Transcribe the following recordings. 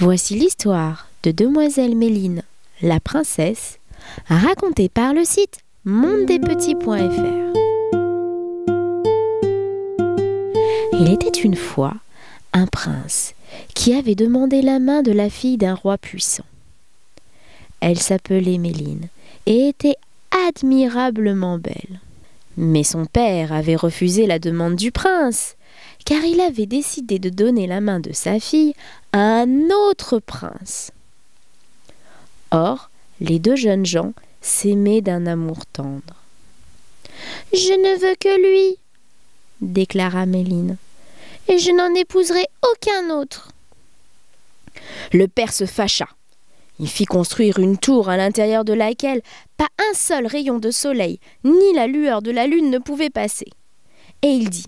Voici l'histoire de Demoiselle Méline, la princesse, racontée par le site mondespetits.fr. Il était une fois un prince qui avait demandé la main de la fille d'un roi puissant. Elle s'appelait Méline et était admirablement belle. Mais son père avait refusé la demande du prince, car il avait décidé de donner la main de sa fille un autre prince. Or, les deux jeunes gens s'aimaient d'un amour tendre. Je ne veux que lui, déclara Méline, et je n'en épouserai aucun autre. Le père se fâcha. Il fit construire une tour à l'intérieur de laquelle pas un seul rayon de soleil ni la lueur de la lune ne pouvait passer. Et il dit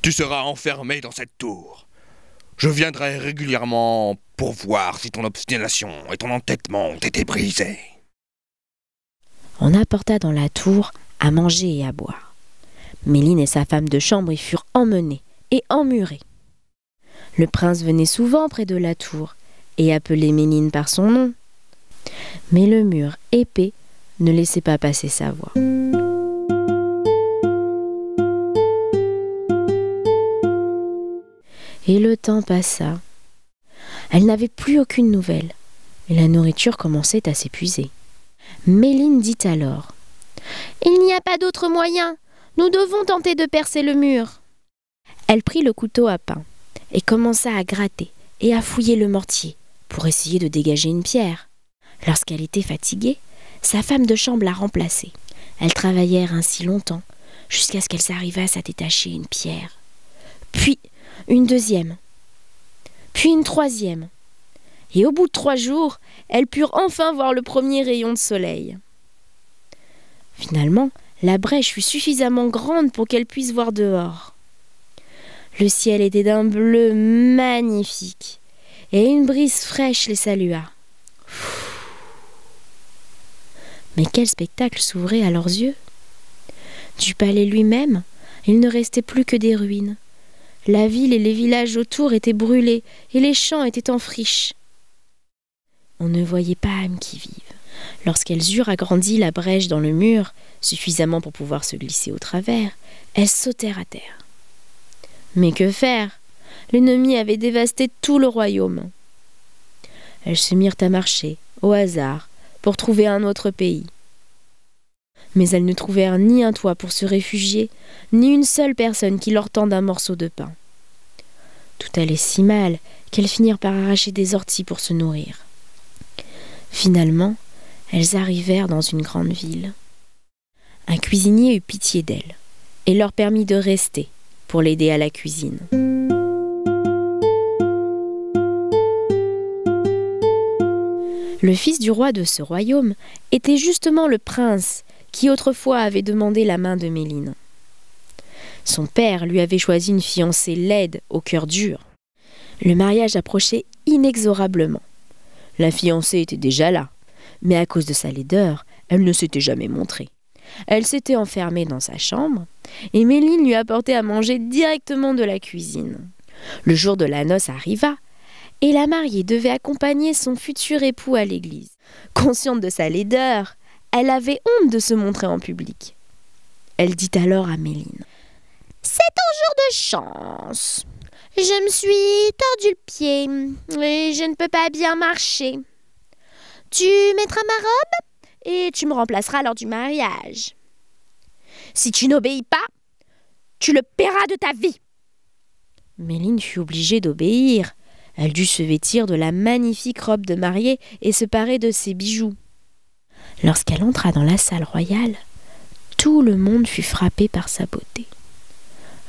Tu seras enfermé dans cette tour. Je viendrai régulièrement pour voir si ton obstination et ton entêtement ont été brisés. On apporta dans la tour à manger et à boire. Méline et sa femme de chambre y furent emmenés et emmurés. Le prince venait souvent près de la tour et appelait Méline par son nom. Mais le mur épais ne laissait pas passer sa voix. Et le temps passa. Elle n'avait plus aucune nouvelle, et la nourriture commençait à s'épuiser. Méline dit alors Il n'y a pas d'autre moyen. Nous devons tenter de percer le mur. Elle prit le couteau à pain et commença à gratter et à fouiller le mortier pour essayer de dégager une pierre. Lorsqu'elle était fatiguée, sa femme de chambre la remplaçait. Elles travaillèrent ainsi longtemps, jusqu'à ce qu'elles arrivassent à détacher une pierre. Puis une deuxième, puis une troisième. Et au bout de trois jours, elles purent enfin voir le premier rayon de soleil. Finalement, la brèche fut suffisamment grande pour qu'elles puissent voir dehors. Le ciel était d'un bleu magnifique, et une brise fraîche les salua. Mais quel spectacle s'ouvrait à leurs yeux Du palais lui-même, il ne restait plus que des ruines. La ville et les villages autour étaient brûlés, et les champs étaient en friche. On ne voyait pas âme qui vive. Lorsqu'elles eurent agrandi la brèche dans le mur, suffisamment pour pouvoir se glisser au travers, elles sautèrent à terre. Mais que faire? L'ennemi avait dévasté tout le royaume. Elles se mirent à marcher, au hasard, pour trouver un autre pays. Mais elles ne trouvèrent ni un toit pour se réfugier, ni une seule personne qui leur tende un morceau de pain. Tout allait si mal qu'elles finirent par arracher des orties pour se nourrir. Finalement, elles arrivèrent dans une grande ville. Un cuisinier eut pitié d'elles et leur permit de rester pour l'aider à la cuisine. Le fils du roi de ce royaume était justement le prince qui autrefois avait demandé la main de Méline. Son père lui avait choisi une fiancée laide, au cœur dur. Le mariage approchait inexorablement. La fiancée était déjà là, mais à cause de sa laideur, elle ne s'était jamais montrée. Elle s'était enfermée dans sa chambre, et Méline lui apportait à manger directement de la cuisine. Le jour de la noce arriva, et la mariée devait accompagner son futur époux à l'église. Consciente de sa laideur, elle avait honte de se montrer en public. Elle dit alors à Méline C'est ton jour de chance. Je me suis tordu le pied et je ne peux pas bien marcher. Tu mettras ma robe et tu me remplaceras lors du mariage. Si tu n'obéis pas, tu le paieras de ta vie. Méline fut obligée d'obéir. Elle dut se vêtir de la magnifique robe de mariée et se parer de ses bijoux. Lorsqu'elle entra dans la salle royale, tout le monde fut frappé par sa beauté.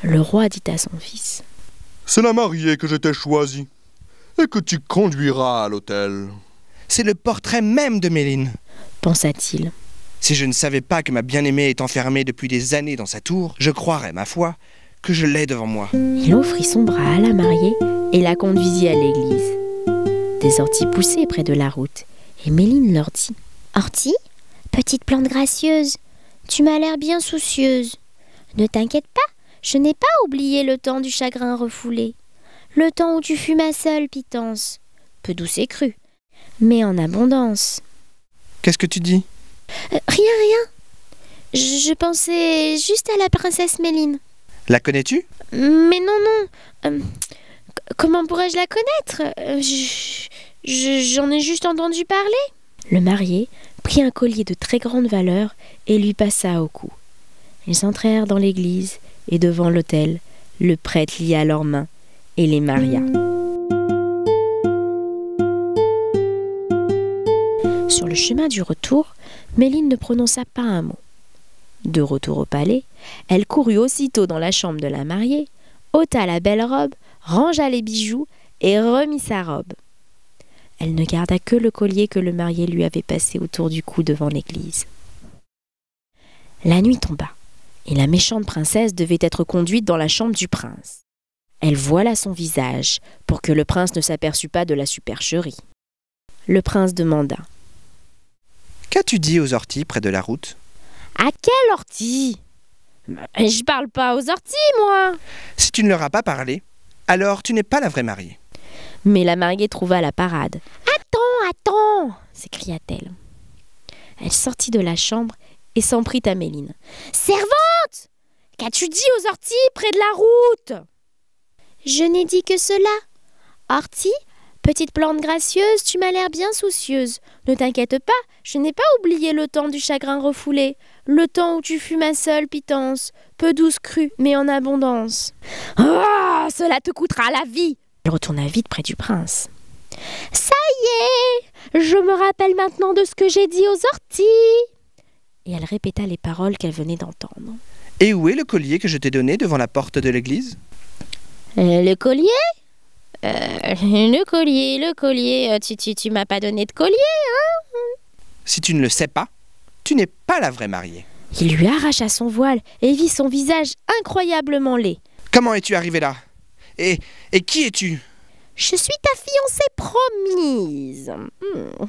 Le roi dit à son fils C'est la mariée que je t'ai choisie et que tu conduiras à l'hôtel. C'est le portrait même de Méline, pensa-t-il. Si je ne savais pas que ma bien-aimée est enfermée depuis des années dans sa tour, je croirais, ma foi, que je l'ai devant moi. Il offrit son bras à la mariée et la conduisit à l'église. Des orties poussaient près de la route, et Méline leur dit Ortie, petite plante gracieuse, tu m'as l'air bien soucieuse. Ne t'inquiète pas, je n'ai pas oublié le temps du chagrin refoulé. Le temps où tu fus ma seule, Pitance. Peu douce et crue, mais en abondance. Qu'est-ce que tu dis? Euh, rien, rien. Je, je pensais juste à la princesse Méline. La connais-tu? Mais non, non. Euh, comment pourrais-je la connaître? Euh, je- je- J'en ai juste entendu parler. Le marié prit un collier de très grande valeur et lui passa au cou. Ils entrèrent dans l'église et devant l'autel, le prêtre lia leurs mains et les maria. Sur le chemin du retour, Méline ne prononça pas un mot. De retour au palais, elle courut aussitôt dans la chambre de la mariée, ôta la belle robe, rangea les bijoux et remit sa robe. Elle ne garda que le collier que le marié lui avait passé autour du cou devant l'église. La nuit tomba, et la méchante princesse devait être conduite dans la chambre du prince. Elle voila son visage, pour que le prince ne s'aperçût pas de la supercherie. Le prince demanda Qu'as-tu dit aux orties près de la route? À quelle ortie? Je parle pas aux orties, moi Si tu ne leur as pas parlé, alors tu n'es pas la vraie mariée. Mais la mariée trouva la parade. Attends, attends s'écria-t-elle. Elle sortit de la chambre et s'en prit à Méline. Servante Qu'as-tu dit aux orties près de la route? Je n'ai dit que cela. Ortie, petite plante gracieuse, tu m'as l'air bien soucieuse. Ne t'inquiète pas, je n'ai pas oublié le temps du chagrin refoulé, le temps où tu fus ma seule pitance, peu douce crue, mais en abondance. Ah, cela te coûtera la vie Elle retourna vite près du prince. Ça y est, je me rappelle maintenant de ce que j'ai dit aux orties. Et elle répéta les paroles qu'elle venait d'entendre. Et où est le collier que je t'ai donné devant la porte de l'église? Euh, le collier? Euh, Le collier, le collier, euh, tu, tu, tu m'as pas donné de collier Si tu ne le sais pas, tu n'es pas la vraie mariée. Il lui arracha son voile et vit son visage incroyablement laid. Comment es-tu arrivé là? Et, et qui es-tu? Je suis ta fiancée promise. Hmm.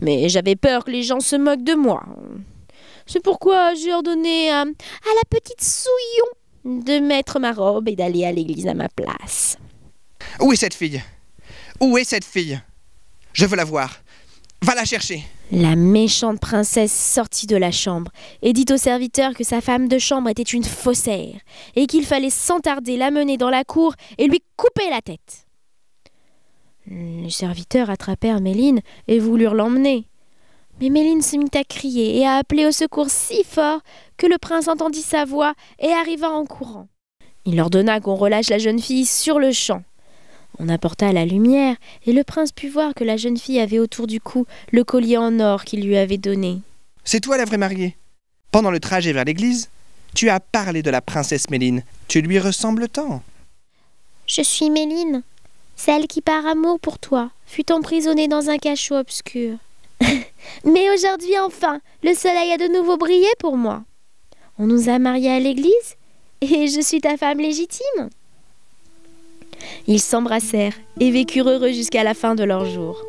Mais j'avais peur que les gens se moquent de moi. C'est pourquoi j'ai ordonné à, à la petite Souillon de mettre ma robe et d'aller à l'église à ma place. Où est cette fille? Où est cette fille? Je veux la voir. Va la chercher. La méchante princesse sortit de la chambre et dit au serviteur que sa femme de chambre était une faussaire et qu'il fallait sans tarder l'amener dans la cour et lui couper la tête. Les serviteurs attrapèrent Méline et voulurent l'emmener. Mais Méline se mit à crier et à appeler au secours si fort que le prince entendit sa voix et arriva en courant. Il ordonna qu'on relâche la jeune fille sur le champ. On apporta la lumière, et le prince put voir que la jeune fille avait autour du cou le collier en or qu'il lui avait donné. C'est toi la vraie mariée. Pendant le trajet vers l'église, tu as parlé de la princesse Méline. Tu lui ressembles tant. Je suis Méline, celle qui par amour pour toi fut emprisonnée dans un cachot obscur. Mais aujourd'hui enfin, le soleil a de nouveau brillé pour moi. On nous a mariés à l'église et je suis ta femme légitime. Ils s'embrassèrent et vécurent heureux jusqu'à la fin de leur jour.